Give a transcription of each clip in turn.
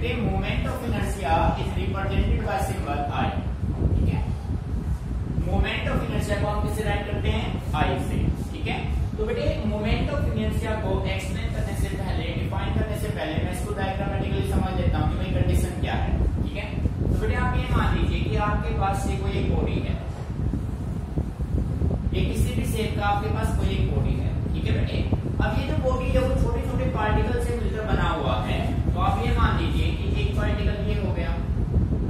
बेटे movement of inertia is represented by symbol I ठीक है? मूवमेंट ऑफ़ इनर्शिया को हम किससे राइट करते हैं? आई से। ठीक है? तो बेटे मूवमेंट ऑफ़ इनर्शिया को एक्सप्लेन करने से पहले डिफाइन करने से पहले मैं इसको डायग्रामेटिकली समझ लेता हूँ कि भाई कंडीशन क्या है। ठीक है? तो बेटे, आप ये मान लीजिए कि आपके पास से कोई एक बॉडी है। ये किसी भी शेप का आपके पास कोई एक बॉडी है। ठीक है बेटे? अब ये जो बॉडी है, वो छोटे छोटे पार्टिकल से मिलकर बना हुआ है तो आप ये मान लीजिए कि एक पार्टिकल ये हो गया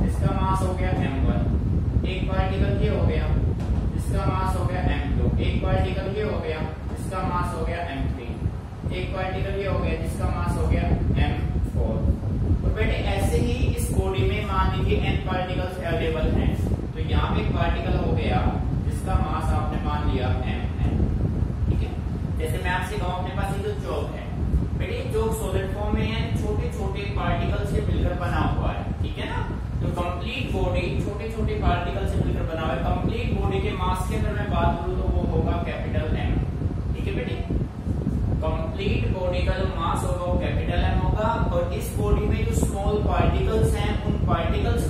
इसका मास हो गया m1 एक पार्टिकल ये हो गया, इसका मास हो गया m2 एक पार्टिकल ये हो गया, इसका मास हो गया m3 एक पार्टिकल ये हो गया, जिसका मास हो गया m4 तो बेटे, ऐसे ही इस बॉडी में मान लीजिए n पार्टिकल्स अवेलेबल हैं तो यहाँ पे एक पार्टिकल हो गया, जिसका मास आपने मान लिया m है। ठीक है? जैसे मैं आपसे कहूँ, अपने पास ये जो चौक है, बेटे चौक सॉलिड फॉर्म में है छोटे छोटे पार्टिकल से मिलकर बना हुआ है। ठीक है ना? तो कंप्लीट बॉडी छोटे छोटे पार्टिकल से मिलकर बना हुआ कंप्लीट बॉडी के मास के अंदर मैं बात करूँ तो वो होगा कैपिटल एम ठीक है बेटे? कंप्लीट बॉडी का जो मास होगा वो कैपिटल एम होगा। और इस बॉडी में जो स्मॉल पार्टिकल्स हैं, उन पार्टिकल्स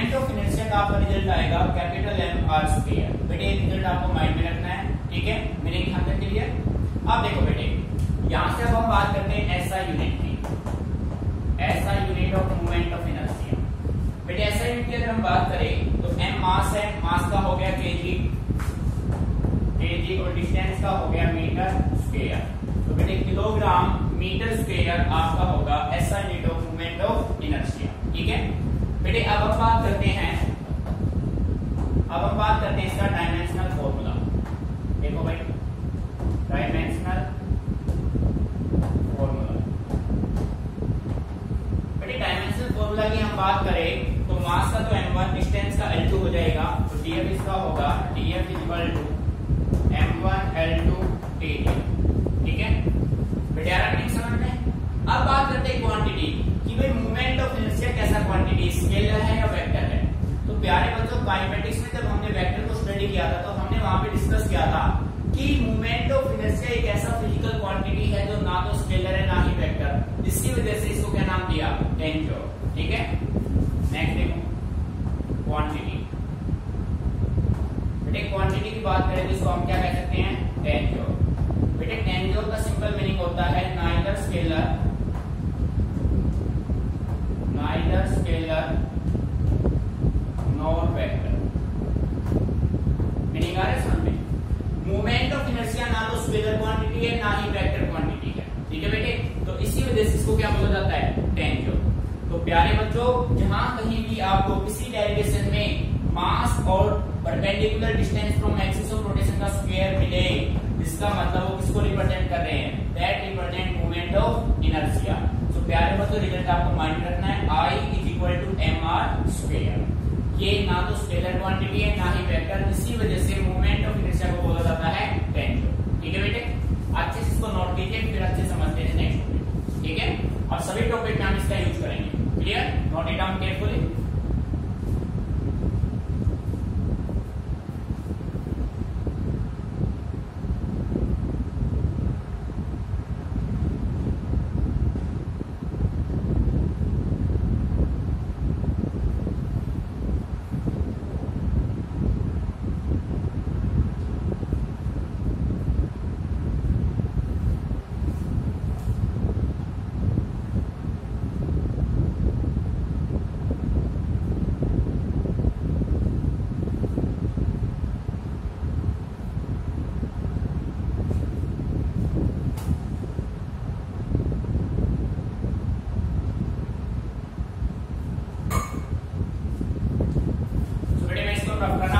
नेट ऑफ़ इनर्शिया का आपका रिज़ल्ट आएगा कैपिटल एम आर स्क्वायर बेटे, ये रिज़ल्ट आपको माइंड में रखना है, ठीक है? मेरे ख्याल के क्लियर आप देखो बेटे, यहाँ से अब हम बात करते हैं एसआई यूनिट की। SI unit of movement of inertia बेटे एसआई यूनिट की अगर हम बात करें तो एम मास है मास का हो गया केजी केजी और डिस्टेंस का हो गया मीटर स्क्वायर तो बेटे किलोग्राम मीटर स्क्वायर आपका होगा SI unit of movement of inertia ठीक है? बेटे, अब हम बात करते हैं। अब हम बात करते हैं इसका डायमेंशनल फॉर्मूला देखो भाई डायमेंशनल फॉर्मूला बेटे डायमेंशनल फॉर्मूला की हम बात करें तो मास का तो m1 डिस्टेंस का l2 हो जाएगा। तो डीएफ इसका होगा? DF equal to m1 l2 dt ठीक है? बेटे समझ में? अब बात करते हैं क्वांटिटी ये स्केलर है या वेक्टर है? तो प्यारे बच्चों बायोमेट्रिक्स में जब हमने वेक्टर को स्टडी किया था तो हमने वहाँ पे डिस्कस किया था कि मोमेंट ऑफ़ इनर्शिया एक ऐसा फ़िज़िकल क्वांटिटी है जो ना तो स्केलर है, ना ही वेक्टर जिसकी वजह से इसको क्या नाम दिया? टेंजर ठीक है? नेक्स्ट देखो. क्वांटिटी बेटे क्वांटिटी की बात करें तो इसको हम क्या इसका मतलब वो किसको रिप्रेजेंट कर रहे हैं? That represent movement of inertia so प्यारे बच्चों रिज़ल्ट आपको माइंड रखना है. I is equal to M R square ये ना तो स्केलर क्वांटिटी है, ना ही वेक्टर इसी वजह से मूवमेंट ऑफ़ इनर्शिया को बोला जाता है टेंजर ठीक है बेटे? अच्छे से इसको नोट कीजिए, फिर अच्छे समझते हैं नेक्स्ट ठीक है? और सभी टॉपिक में हम इसका यूज़ करेंगे. Clear note it down carefully una franja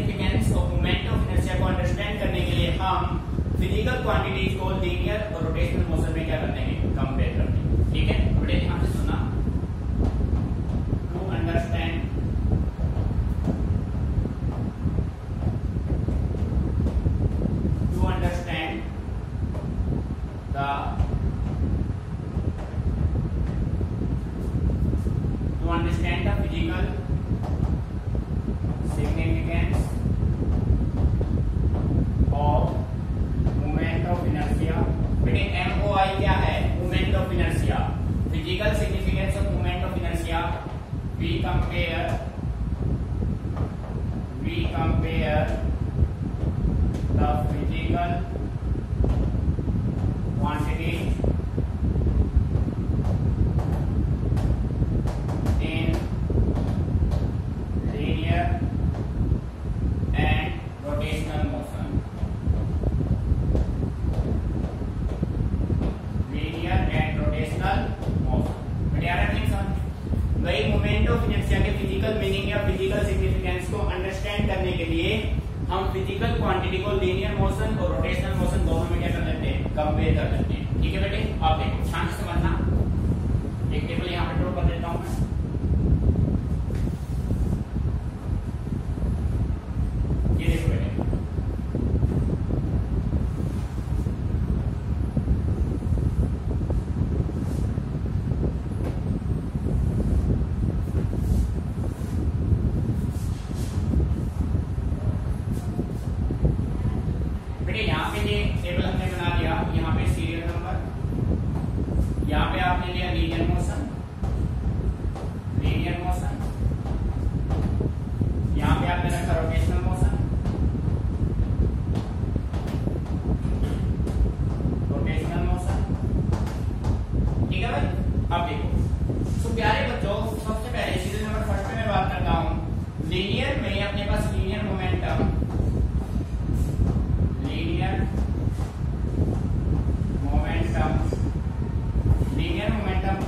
quantity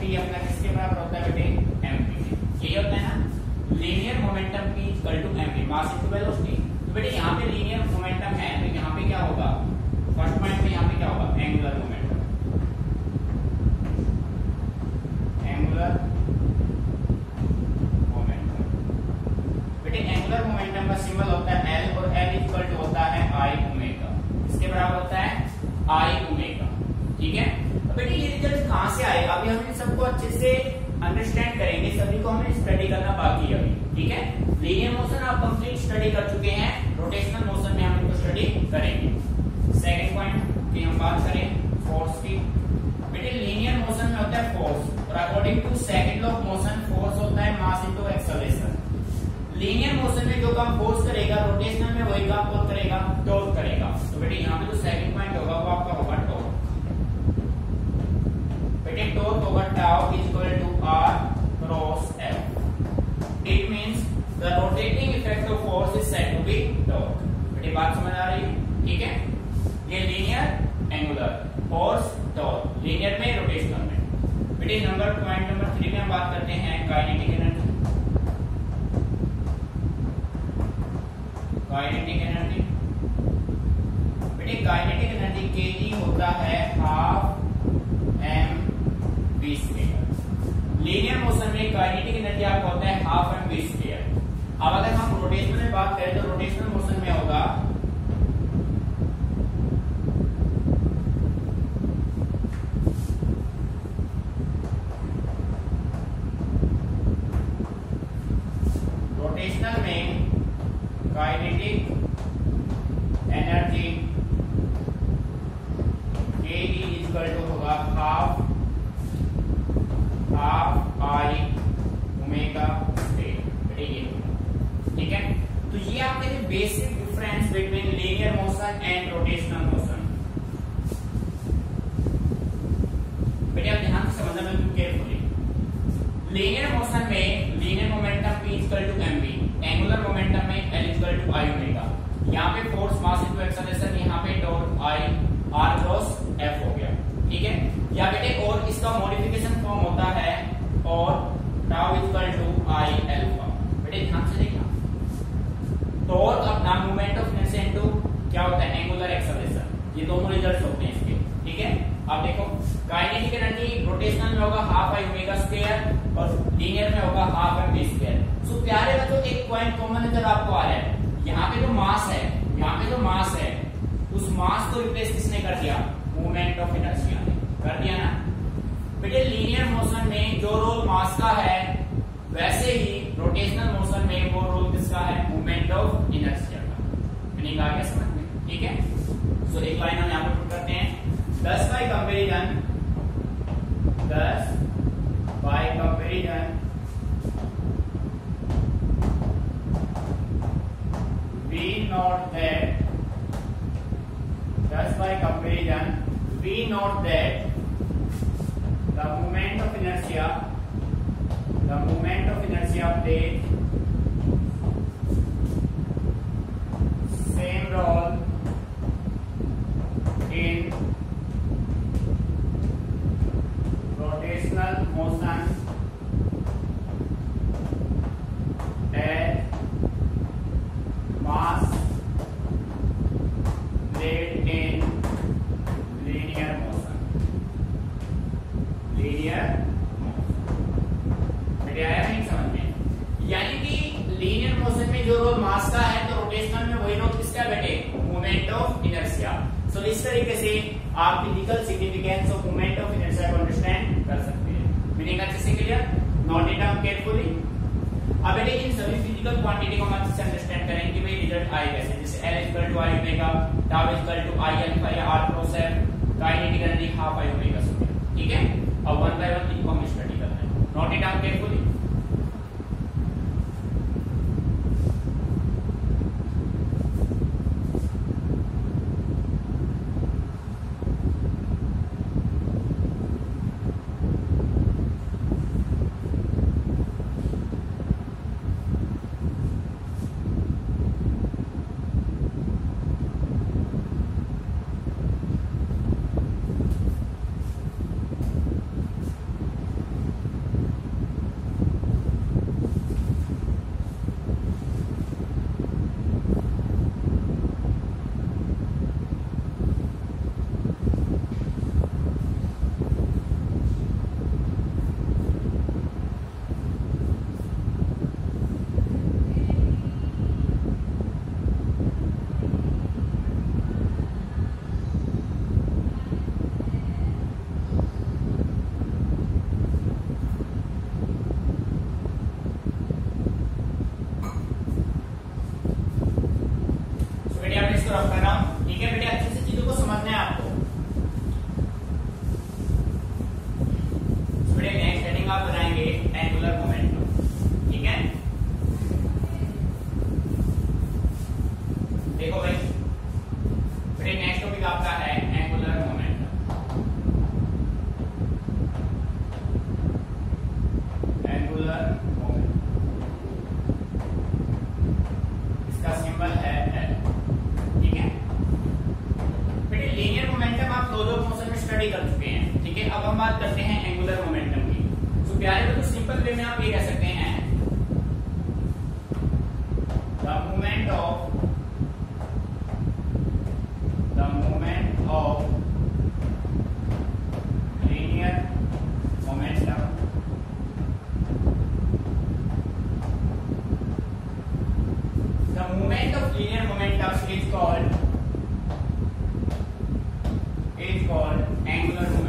P अपना किसके बराबर होता है बेटे? एम पी होता है ना? लीनियर मोमेंटम की equal to M P mass velocity तो बेटे यहाँ पे लीनियर मोमेंटम है तो यहाँ पे क्या होगा? First point tau is equal to r cross F. It means the rotating effect of force is said to be torque. बेटे बात समझ आ रही है ठीक है ये linear angular force torque linear में रोटेशनल में बेटे नंबर मास का है, वैसे ही रोटेशनल मोशन में वो रोल किसका है? मूवमेंट ऑफ़ इनर्जिया का। मैंने कहा is called angular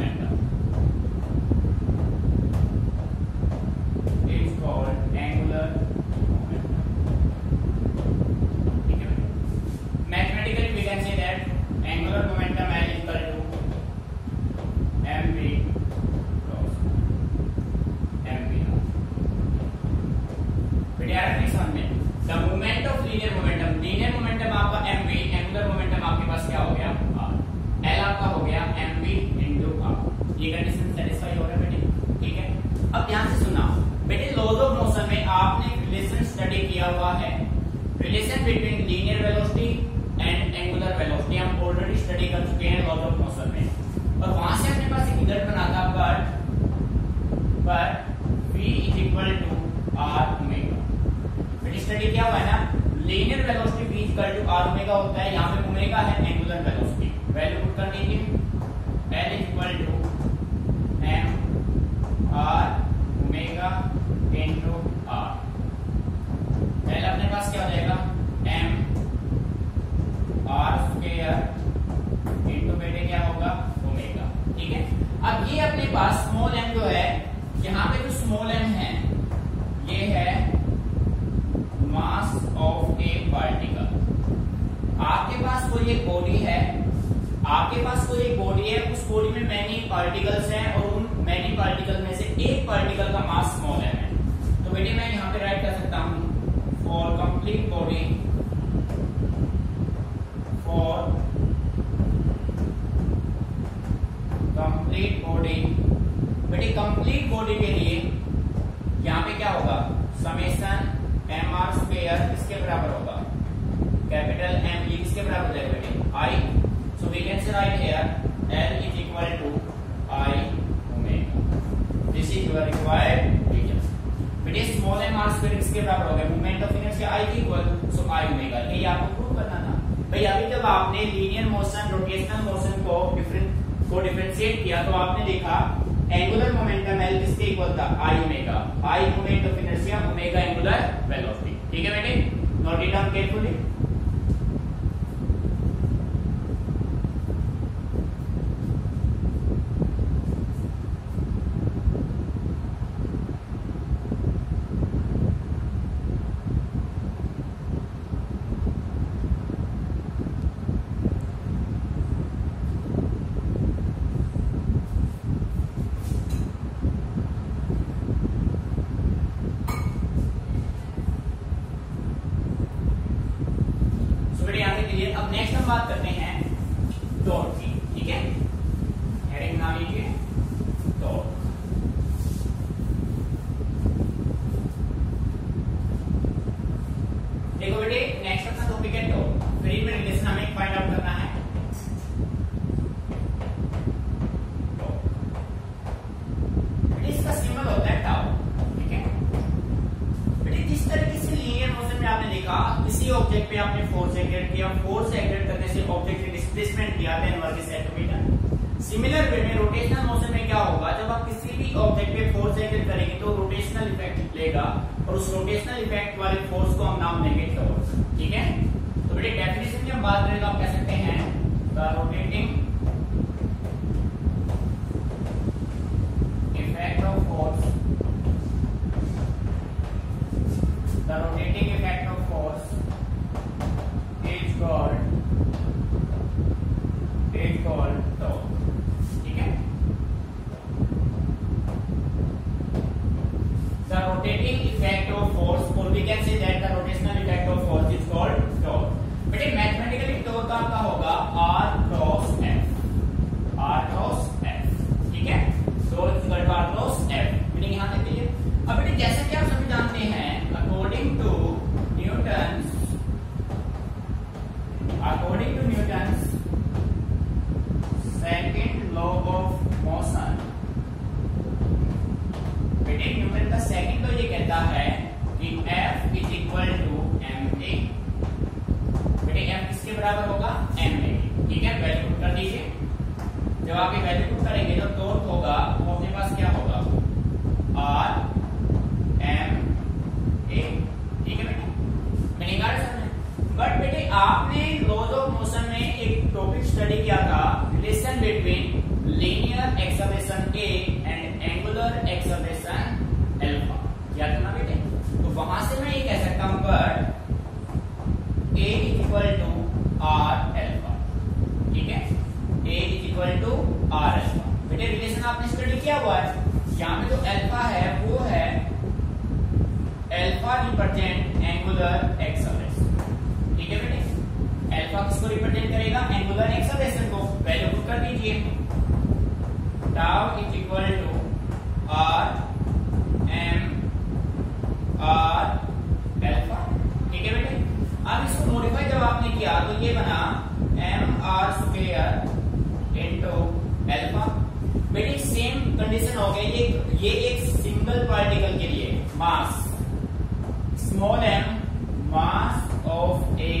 ओमेगा है एंगुलर वेलोसिटी वैल्यू पुट कर दीजिए L equal to M R omega into R L अपने पास क्या हो जाएगा? एम आर स्क्वायर इनटू बेटे क्या होगा? ओमेगा ठीक है? अब ये अपने पास स्मॉल एम जो है, यहाँ पे जो स्मॉल एम है बॉडी में मैनी पार्टिकल्स हैं और उन मैनी पार्टिकल में से एक पार्टिकल का मास स्मॉल है। तो बेटे मैं यहाँ पे राइट कर सकता हूँ। For complete body for complete body बेटे कंप्लीट बॉडी के लिए यहाँ पे क्या होगा? समेसन एम आर स्क्र इसके बराबर होगा। कैपिटल एम ये किसके बराबर है बेटे? I so we can say write here ये स्मॉल एम आर स्क्वायर इसके बराबर हो गया। Moment of inertia I equal so I omega ये आपको प्रूव करना था। भाई, अभी जब आपने लीनियर मोशन रोटेशनल मोशन को डिफरेंट को डिफरेंशिएट किया तो आपने देखा एंगुलर मोमेंटम एल किसके इक्वल था? I omega I moment of inertia omega angular velocity ठीक है, बेटे? Note it down carefully next हम बात करते हैं डॉट की ठीक है? हेडिंग नाम ये बेटे सेम कंडीशन हो गई ये ये एक सिंगल पार्टिकल के लिए mass small M mass of a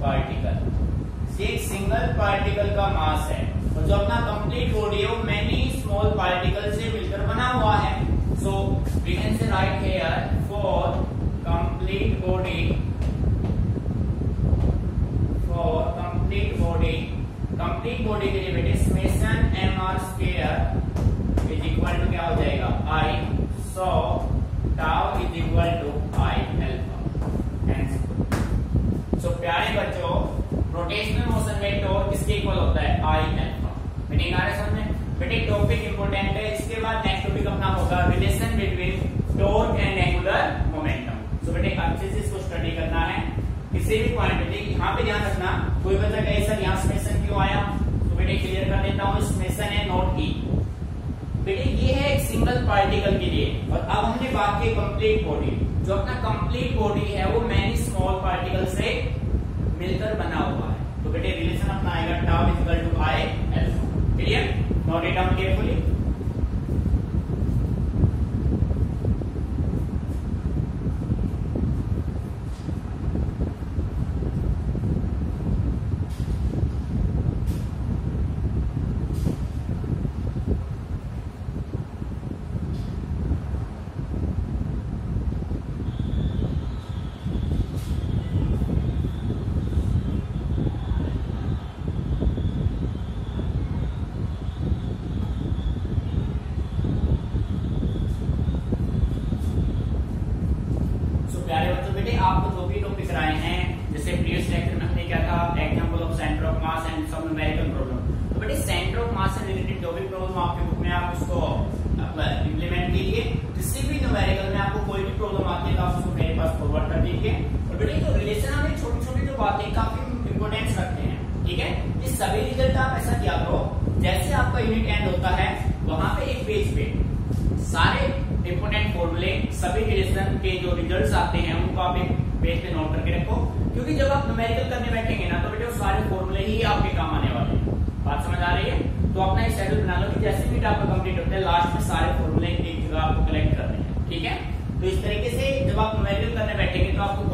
particle एक सिंगल पार्टिकल का मास है। और जो अपना कंप्लीट बॉडी है वो मैनी स्मॉल पार्टिकल से मिलकर बना हुआ है। So we can say write here for complete body for complete body complete body के लिए बेटे summation M R square I so tau is equal to I alpha so प्यारे बच्चों रोटेशनल मोशन में टोर किसके इक्वल होता है? आई एल्फा मीनिंग आ रहा समझ बेटे टॉपिक इंपोर्टेंट है। इसके बाद नेक्स्ट टॉपिक अपना होगा relation between torque and angular momentum so बेटे अच्छे से इसको स्टडी करना है, किसी भी पॉइंट पे यहाँ पे ध्यान रखना, कोई बच्चा कहे, सर, यहाँ स्मेशन क्यों आया? तो बेटे क्लियर कर देता हूँ स्मेशन है नोट ई बेटे, ये है एक सिंगल पार्टिकल के लिए। और अब हमने बात की कंप्लीट बॉडी जो अपना कंप्लीट बॉडी है, वो मैनी स्मॉल पार्टिकल से मिलकर बना हुआ है। तो बेटे रिलेशन अपना आएगा tau equal to I L clear note it down carefully आपको टॉपिक कराए हैं, जैसे प्रीवियस लेक्चर में हमने क्या था? Example of centre of mass and some numerical problem तो बेटे सेंटर ऑफ़ मास से रिलेटेड जो भी प्रॉब्लम आपके बुक में आप उसको इंप्लीमेंट कीजिए। किसी भी न्यूमेरिकल में आपको कोई भी प्रॉब्लम आती है तो आप उसको मेरे पास फॉरवर्ड कर दीजिए। और बेटे जो रिलेशन हमें छोटी छोटी जो बातें काफ़ी इंपोर्टेंस रखते हैं, ठीक है? इस सभी रिज़ल्ट आप ऐसा किया करो, जैसे आपका यूनिट एंड होता है, वहाँ पे एक पेज पे सारे इंपोर्टेंट फॉर्मूले सभी रिलेशन के जो रिजल्ट्स आते हैं, उनको आप एक पेज पे नोट करके रखो, क्योंकि जब आप न्यूमेरिकल करने बैठेंगे ना तो बेटे सारे फॉर्मूले ही आपके काम आने वाले हैं। बात समझ आ रही है? तो अपना एक शेड्यूल बना लो कि जैसे भी आपका कंप्लीट होता है लास्ट में सारे फॉर्मूले एक जगह आपको कलेक्ट करने हैं, ठीक है? तो इस तरीके से जब आप न्यूमेरिकल करने बैठेंगे तो आपको